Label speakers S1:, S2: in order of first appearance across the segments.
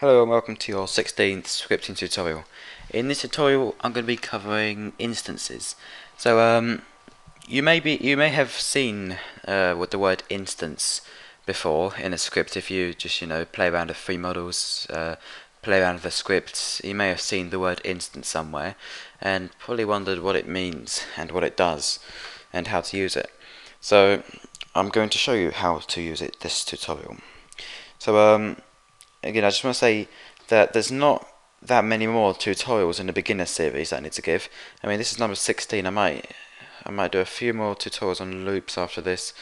S1: Hello and welcome to your 16th scripting tutorial. In this tutorial I'm going to be covering instances. So um, you may be you may have seen uh, with the word instance before in a script if you just you know play around with free models, uh, play around with the scripts, you may have seen the word instance somewhere and probably wondered what it means and what it does and how to use it. So I'm going to show you how to use it this tutorial. So um, again, I just want to say that there's not that many more tutorials in the beginner series that I need to give. I mean, this is number 16. I might, I might do a few more tutorials on loops after this.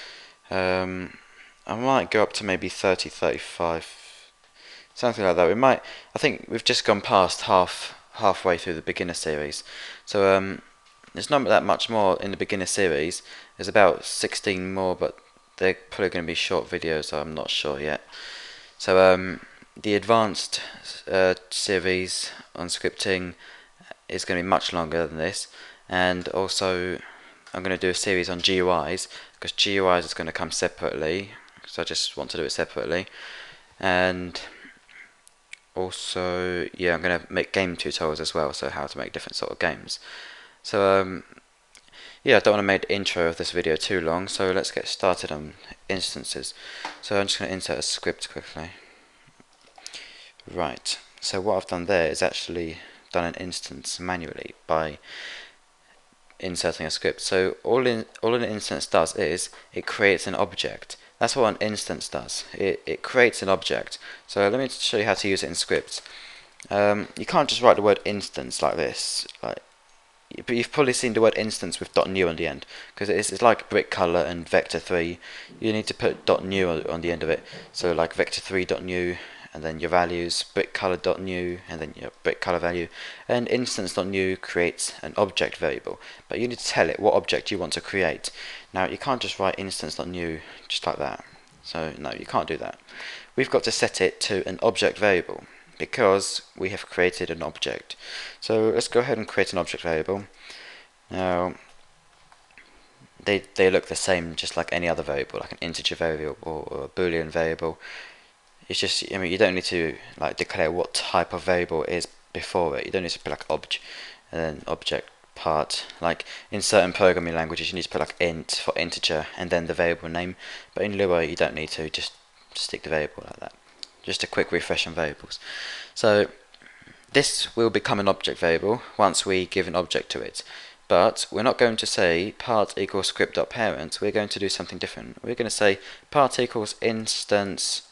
S1: Um, I might go up to maybe 30, 35, something like that. We might. I think we've just gone past half, halfway through the beginner series. So um, there's not that much more in the beginner series. There's about 16 more, but they're probably going to be short videos. So I'm not sure yet. So um, the advanced uh, series on scripting is going to be much longer than this and also I'm going to do a series on GUIs because GUIs is going to come separately so I just want to do it separately. And also yeah I'm going to make game tutorials as well so how to make different sort of games. So um, yeah I don't want to make the intro of this video too long so let's get started on instances. So I'm just going to insert a script quickly Right, so what I've done there is actually done an instance manually by inserting a script. So all in all an instance does is it creates an object. That's what an instance does. It it creates an object. So let me show you how to use it in scripts. Um, you can't just write the word instance like this. Like, but you've probably seen the word instance with dot .new on the end because it's, it's like brick color and vector3. You need to put dot .new on the end of it. So like vector3.new and then your values brickcolor.new and then your brickcolor value. And instance.new creates an object variable but you need to tell it what object you want to create. Now you can't just write instance.new just like that. So no you can't do that. We've got to set it to an object variable because we have created an object. So let's go ahead and create an object variable. Now they, they look the same just like any other variable like an integer variable or, or a boolean variable it's just I mean you don't need to like declare what type of variable is before it. You don't need to put like object and then object part. Like in certain programming languages you need to put like int for integer and then the variable name. But in Lua you don't need to just stick the variable like that. Just a quick refresh on variables. So this will become an object variable once we give an object to it. But we're not going to say part equals script.parent, we're going to do something different. We're going to say part equals instance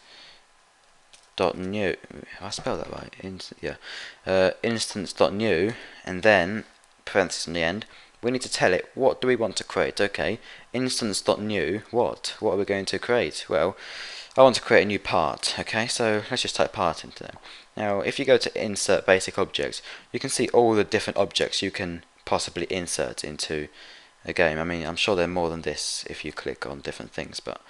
S1: dot new. I spelled that right. Inst yeah. Uh, instance dot new, and then parenthesis in the end. We need to tell it what do we want to create. Okay. Instance dot new. What? What are we going to create? Well, I want to create a new part. Okay. So let's just type part into there. Now, if you go to insert basic objects, you can see all the different objects you can possibly insert into a game. I mean, I'm sure there are more than this if you click on different things, but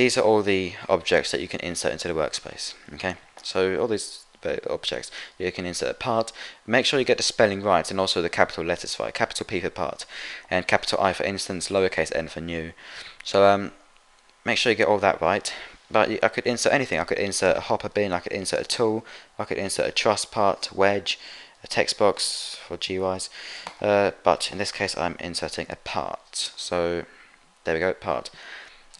S1: these are all the objects that you can insert into the workspace. Okay, so all these objects you can insert a part. Make sure you get the spelling right and also the capital letters right. Capital P for part and capital I for instance, lowercase n for new. So um, make sure you get all that right. But I could insert anything. I could insert a hopper bin. I could insert a tool. I could insert a truss part, wedge, a text box for GUIs. Uh, but in this case, I'm inserting a part. So there we go, part.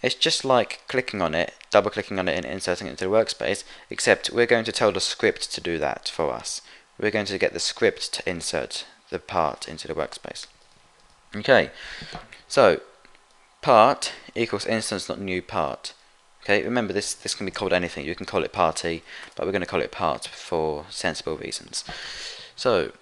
S1: It's just like clicking on it, double clicking on it and inserting it into the workspace, except we're going to tell the script to do that for us. We're going to get the script to insert the part into the workspace. Okay, so part equals instance not new part. Okay, remember this this can be called anything. You can call it party, but we're going to call it part for sensible reasons. So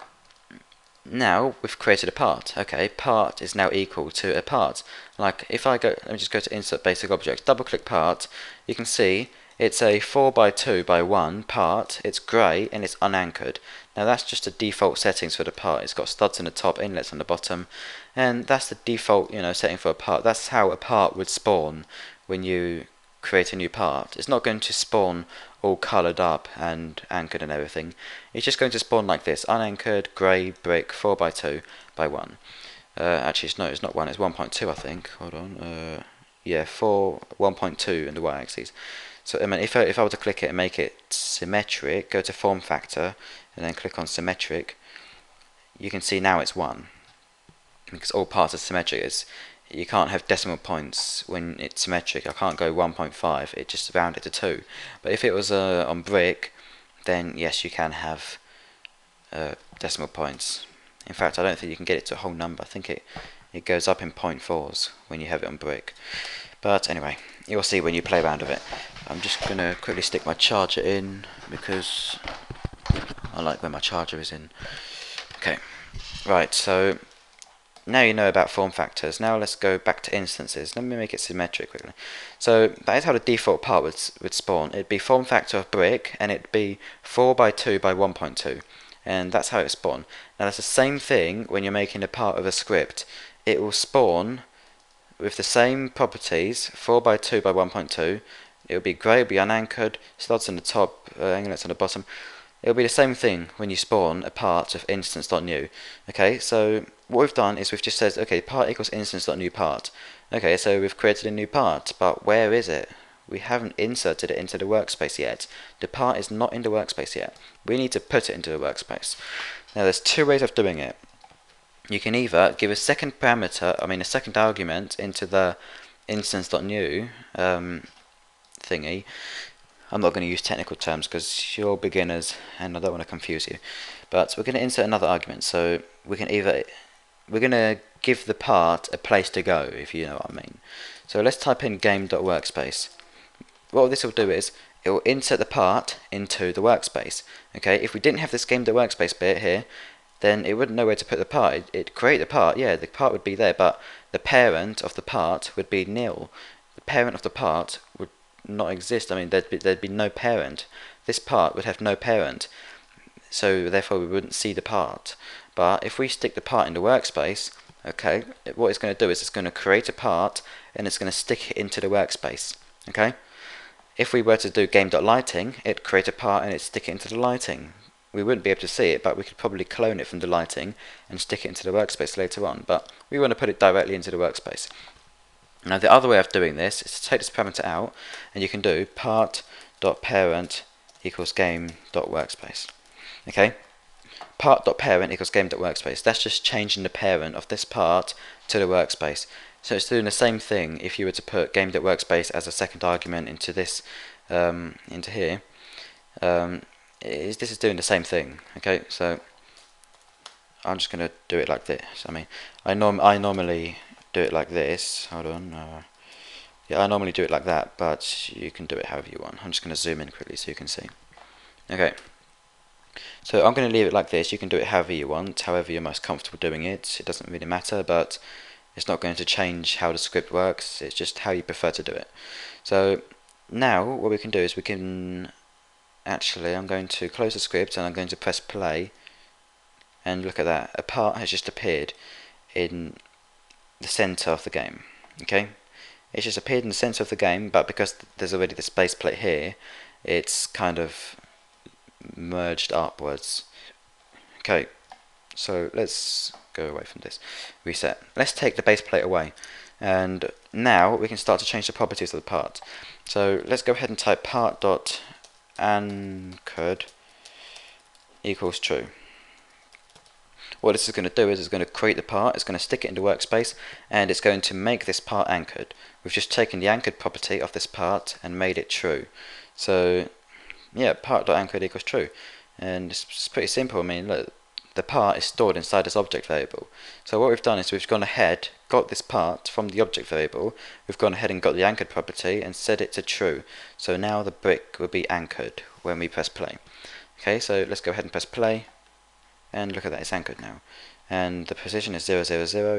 S1: now we've created a part. Okay, part is now equal to a part. Like if I go, let me just go to insert basic object, double click part, you can see it's a 4 by 2 by 1 part, it's grey and it's unanchored. Now that's just the default settings for the part. It's got studs on the top, inlets on the bottom, and that's the default you know setting for a part. That's how a part would spawn when you create a new part. It's not going to spawn all coloured up and anchored and everything. It's just going to spawn like this, unanchored, grey, brick, 4 by 2 by 1. Uh, actually, it's no, it's not 1, it's 1.2 I think. Hold on. Uh, yeah, 4, 1.2 in the y-axis. So I mean, if I, if I were to click it and make it symmetric, go to form factor and then click on symmetric, you can see now it's 1 because all parts are symmetric. It's, you can't have decimal points when it's symmetric. I can't go 1.5, it just round it to 2. But if it was uh, on brick, then yes, you can have uh, decimal points. In fact, I don't think you can get it to a whole number. I think it, it goes up in point fours when you have it on brick. But anyway, you'll see when you play around with it. I'm just going to quickly stick my charger in because I like where my charger is in. Okay, right, so now you know about form factors. Now let's go back to instances. Let me make it symmetric quickly. So that is how the default part would, would spawn. It'd be form factor of brick and it'd be 4 by 2 by 1.2 and that's how it spawn. Now that's the same thing when you're making a part of a script. It will spawn with the same properties, 4 by 2 by 1.2. It will be grey, it'll be unanchored, slots on the top, uh, inlets on the bottom. It'll be the same thing when you spawn a part of instance.new. Okay, so what we've done is we've just said, okay, part equals instance.new part. Okay, so we've created a new part, but where is it? We haven't inserted it into the workspace yet. The part is not in the workspace yet. We need to put it into the workspace. Now there's two ways of doing it. You can either give a second parameter, I mean a second argument into the instance.new um, thingy. I'm not going to use technical terms because you're beginners and I don't want to confuse you. But we're going to insert another argument. So we can either we're going to give the part a place to go, if you know what I mean. So let's type in game.workspace. What this will do is, it will insert the part into the workspace. Okay, if we didn't have this game.workspace bit here, then it wouldn't know where to put the part. It, it'd create the part, yeah, the part would be there, but the parent of the part would be nil. The parent of the part would not exist. I mean, there'd be, there'd be no parent. This part would have no parent, so therefore we wouldn't see the part. But if we stick the part in the workspace, okay, what it's going to do is it's going to create a part and it's going to stick it into the workspace. Okay. If we were to do game.lighting, it'd create a part and it'd stick it into the lighting. We wouldn't be able to see it, but we could probably clone it from the lighting and stick it into the workspace later on. But we want to put it directly into the workspace. Now the other way of doing this is to take this parameter out and you can do part.parent equals game.workspace. Okay, part.parent equals game.workspace. That's just changing the parent of this part to the workspace. So it's doing the same thing if you were to put game.workspace as a second argument into this, um, into here. Um, this is doing the same thing. Okay, so I'm just going to do it like this. I mean, I norm I normally do it like this. Hold on. Uh, yeah, I normally do it like that, but you can do it however you want. I'm just going to zoom in quickly so you can see. Okay. So I'm going to leave it like this. You can do it however you want, however you're most comfortable doing it. It doesn't really matter, but it's not going to change how the script works. It's just how you prefer to do it. So now what we can do is we can actually, I'm going to close the script and I'm going to press play and look at that. A part has just appeared in the center of the game. Okay, it's just appeared in the center of the game, but because there's already the base plate here, it's kind of merged upwards. Okay, so let's go away from this. Reset. Let's take the base plate away. And now we can start to change the properties of the part. So let's go ahead and type part dot anchored equals true. What this is going to do is it's going to create the part, it's going to stick it into workspace, and it's going to make this part anchored. We've just taken the anchored property of this part and made it true. So yeah, part.anchored equals true. And it's, it's pretty simple. I mean, look, the part is stored inside this object variable. So what we've done is we've gone ahead, got this part from the object variable, we've gone ahead and got the anchored property and set it to true. So now the brick will be anchored when we press play. Okay, so let's go ahead and press play and look at that, it's anchored now. And the position is 000,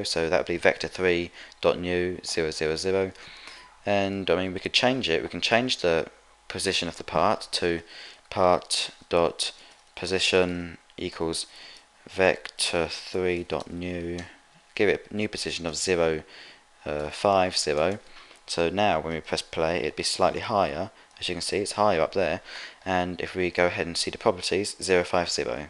S1: so that would be vector3.new 000. And I mean, we could change it. We can change the position of the part to part dot position equals vector 3 dot new Give it new position of 0, uh, 5, 0. So now when we press play, it'd be slightly higher. As you can see, it's higher up there. And if we go ahead and see the properties, 0, 5, 0.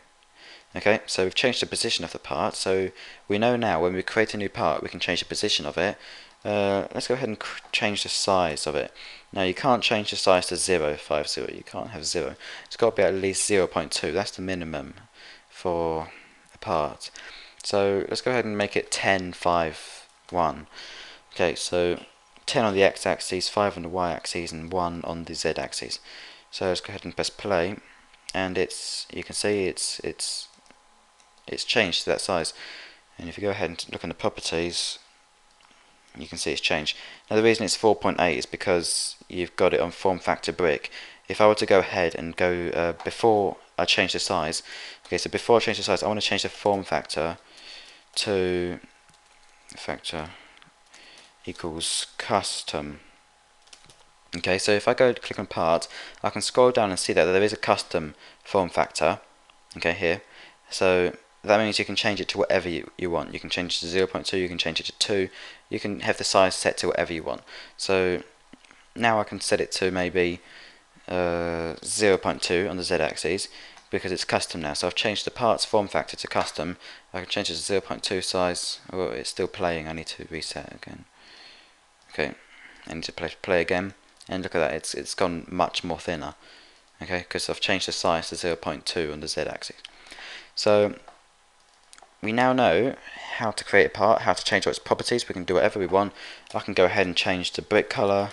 S1: Okay, so we've changed the position of the part, so we know now when we create a new part we can change the position of it Uh, let's go ahead and change the size of it. Now you can't change the size to 0, 5, 0. You can't have 0. It's got to be at least 0 0.2. That's the minimum for a part. So let's go ahead and make it 10, 5, 1. Okay, so 10 on the x-axis, 5 on the y-axis, and 1 on the z-axis. So let's go ahead and press play, and it's you can see it's it's it's changed to that size. And if you go ahead and look in the properties, you can see it's changed. Now the reason it's 4.8 is because you've got it on form factor brick. If I were to go ahead and go uh, before I change the size, okay, so before I change the size, I want to change the form factor to factor equals custom. Okay, so if I go click on part, I can scroll down and see that there is a custom form factor. Okay, here. So that means you can change it to whatever you, you want. You can change it to 0.2, you can change it to 2, you can have the size set to whatever you want. So now I can set it to maybe uh, 0.2 on the z-axis because it's custom now. So I've changed the parts form factor to custom. I can change it to 0.2 size. Oh, it's still playing. I need to reset again. Okay, I need to play, play again. And look at that, it's it's gone much more thinner. Okay, because I've changed the size to 0.2 on the z-axis. So we now know how to create a part, how to change all its properties. We can do whatever we want. I can go ahead and change the brick color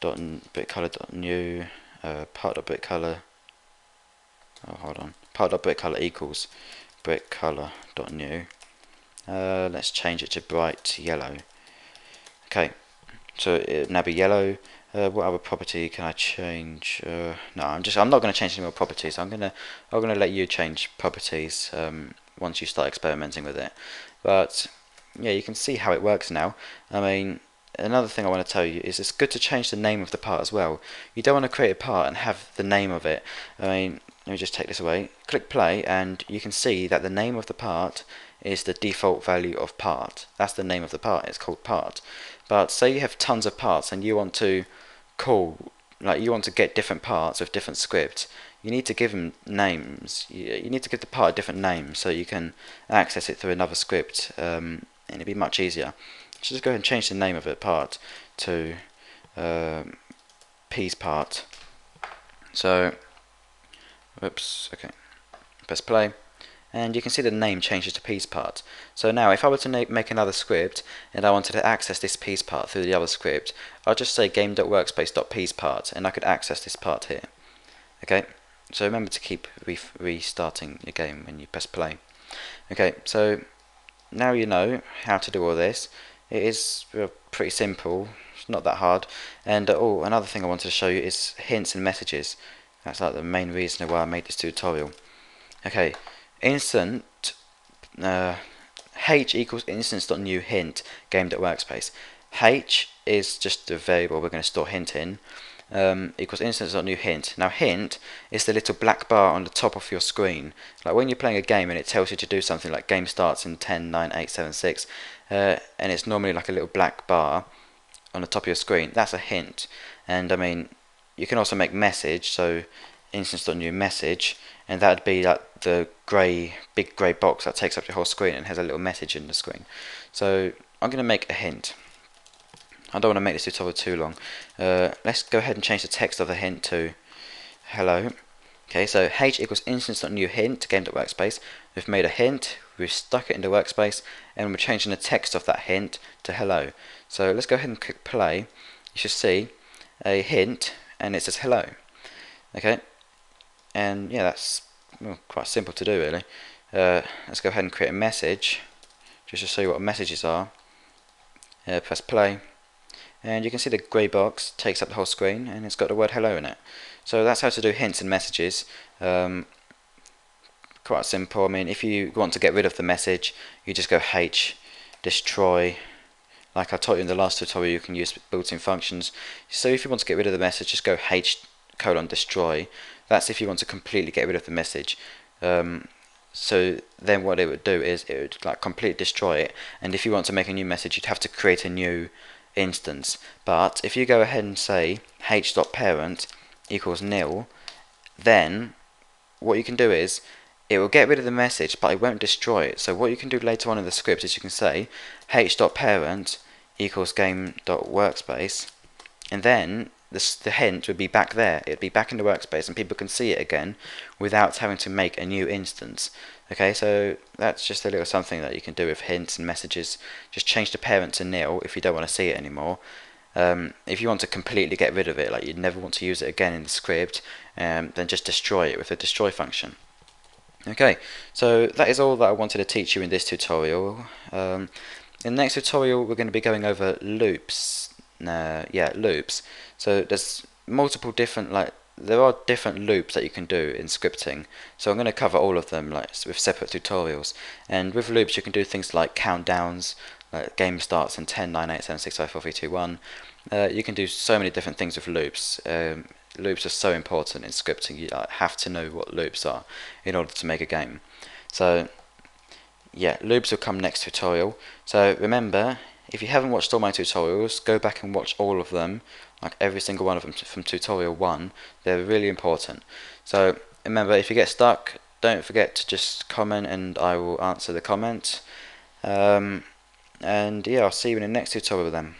S1: dot brick color dot new uh, part dot brick color. Oh, hold on. Part dot brick color equals brick color dot new. Uh, let's change it to bright yellow. Okay, so it now be yellow. Uh, what other property can I change? Uh, no, I'm just I'm not going to change any more properties. I'm gonna I'm gonna let you change properties. Um, once you start experimenting with it. But yeah, you can see how it works now. I mean, another thing I want to tell you is it's good to change the name of the part as well. You don't want to create a part and have the name of it. I mean, let me just take this away. Click play and you can see that the name of the part is the default value of part. That's the name of the part. It's called part. But say you have tons of parts and you want to call, like you want to get different parts with different scripts you need to give them names. You, you, need to give the part a different name so you can access it through another script, um, and it'd be much easier. So just go ahead and change the name of it part to Peas part. So, whoops, okay, press play, and you can see the name changes to Peas part. So now, if I were to make another script and I wanted to access this Peas part through the other script, I'll just say game.workspace.Peas part, and I could access this part here. Okay, so remember to keep re restarting your game when you press play. Okay, so now you know how to do all this. It is pretty simple, it's not that hard. And uh, oh, another thing I wanted to show you is hints and messages. That's like the main reason why I made this tutorial. Okay, instant uh, h equals instance.new hint game.workspace. h is just a variable we're going to store hint in um, equals instance of new hint. Now hint is the little black bar on the top of your screen. Like when you're playing a game and it tells you to do something like game starts in 10, 9, 8, 7, 6 uh, and it's normally like a little black bar on the top of your screen. That's a hint. And I mean you can also make message so instance.new message and that would be like the grey big grey box that takes up your whole screen and has a little message in the screen. So I'm going to make a hint. I don't want to make this tutorial too long. Uh, let's go ahead and change the text of the hint to hello. Okay, so h equals instance.new hint game.workspace. We've made a hint, we've stuck it into workspace, and we're changing the text of that hint to hello. So let's go ahead and click play. You should see a hint, and it says hello. Okay, and yeah, that's well, quite simple to do really. Uh, let's go ahead and create a message, just to show you what messages are. Uh, press play and you can see the grey box takes up the whole screen and it's got the word hello in it. So that's how to do hints and messages. Um, quite simple. I mean, if you want to get rid of the message, you just go H, destroy. Like I taught you in the last tutorial, you can use built-in functions. So if you want to get rid of the message, just go H colon destroy. That's if you want to completely get rid of the message. Um, so then what it would do is it would like completely destroy it. And if you want to make a new message, you'd have to create a new instance. But if you go ahead and say h.parent equals nil, then what you can do is it will get rid of the message, but it won't destroy it. So what you can do later on in the script is you can say h.parent equals game.workspace and then the, the hint would be back there. It'd be back in the workspace and people can see it again without having to make a new instance. Okay, so that's just a little something that you can do with hints and messages. Just change the parent to nil if you don't want to see it anymore. Um, if you want to completely get rid of it, like you'd never want to use it again in the script, um, then just destroy it with the destroy function. Okay, so that is all that I wanted to teach you in this tutorial. Um, in the next tutorial we're going to be going over loops. Uh, yeah, loops. So there's multiple different like there are different loops that you can do in scripting. So I'm going to cover all of them like with separate tutorials. And with loops you can do things like countdowns, like game starts in 10, 9, 8, 7, 6, 5, 4, 3, 2, 1. Uh, you can do so many different things with loops. Um, loops are so important in scripting. You have to know what loops are in order to make a game. So yeah, loops will come next tutorial. So remember, if you haven't watched all my tutorials, go back and watch all of them, like every single one of them from tutorial 1. They're really important. So remember, if you get stuck, don't forget to just comment and I will answer the comment. Um, and yeah, I'll see you in the next tutorial then.